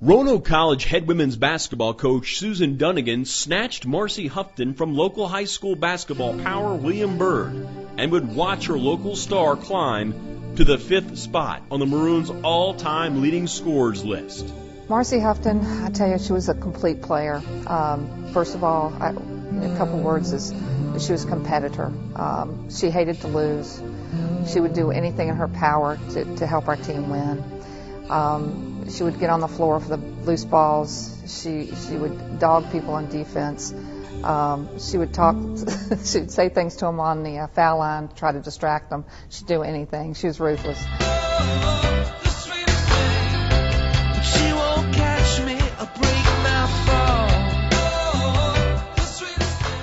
Roanoke College head women's basketball coach Susan Dunagan snatched Marcee Hufton from local high school basketball power William Byrd and would watch her local star climb to the fifth spot on the Maroons' all-time leading scorers list. Marcee Hufton, I tell you, she was a complete player. Um, first of all, I, a couple words is she was a competitor. Um, she hated to lose. She would do anything in her power to, to help our team win. Um, she would get on the floor for the loose balls. She she would dog people on defense. Um, she would talk. she'd say things to them on the uh, foul line, try to distract them. She'd do anything. She was ruthless.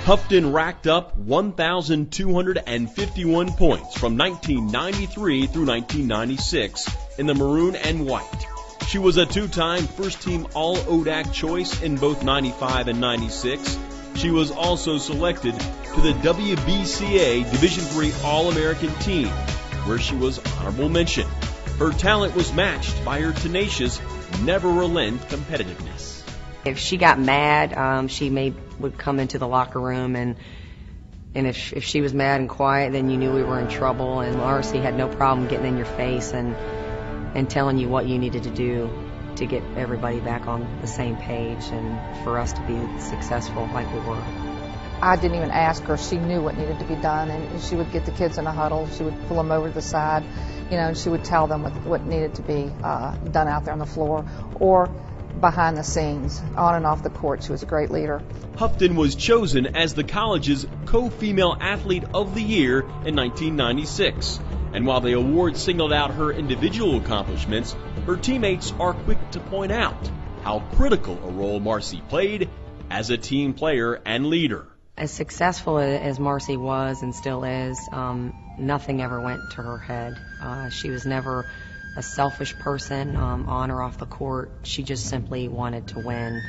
Hufton racked up 1,251 points from 1993 through 1996 in the maroon and white. She was a two-time first-team All-ODAC choice in both 95 and 96. She was also selected to the WBCA Division III All-American team, where she was honorable mention. Her talent was matched by her tenacious, never relent competitiveness. If she got mad, um, she may would come into the locker room and and if if she was mad and quiet, then you knew we were in trouble. And Marcee had no problem getting in your face and and telling you what you needed to do to get everybody back on the same page and for us to be successful like we were. I didn't even ask her. She knew what needed to be done, and she would get the kids in a huddle. She would pull them over to the side, you know, and she would tell them what, what needed to be uh, done out there on the floor, or behind the scenes, on and off the court. She was a great leader. Hufton was chosen as the college's co-female athlete of the year in 1996. And while the award singled out her individual accomplishments, her teammates are quick to point out how critical a role Marcee played as a team player and leader. As successful as Marcee was and still is, um, nothing ever went to her head. Uh, she was never a selfish person um, on or off the court. She just simply wanted to win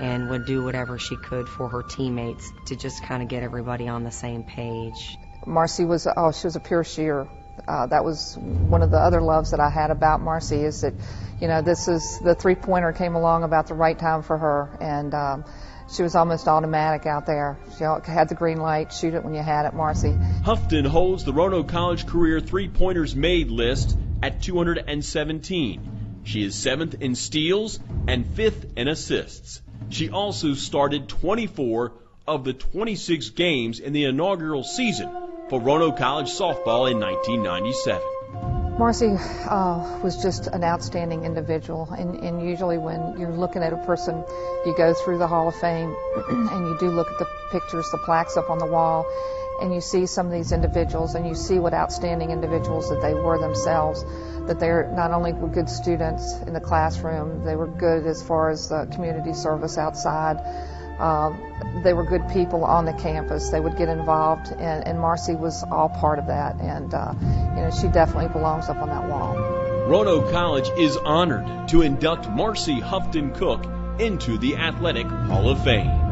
and would do whatever she could for her teammates to just kind of get everybody on the same page. Marcee was, oh, she was a pure sheer. Uh, that was one of the other loves that I had about Marcee is that, you know, this is the three pointer came along about the right time for her, and um, she was almost automatic out there. She had the green light, shoot it when you had it, Marcee. Hufton holds the Roanoke College career three pointers made list at 217. She is seventh in steals and fifth in assists. She also started 24 of the 26 games in the inaugural season for Roanoke College softball in 1997. Marcee uh, was just an outstanding individual, and, and, usually when you're looking at a person, you go through the Hall of Fame and you do look at the pictures, the plaques up on the wall, and you see some of these individuals and you see what outstanding individuals that they were themselves that they're not only were good students in the classroom they were good as far as the community service outside um, they were good people on the campus. They would get involved and, and marcee was all part of that and uh, you know she definitely belongs up on that wall. Roanoke college is honored to induct marcee hufton cook into the athletic hall of fame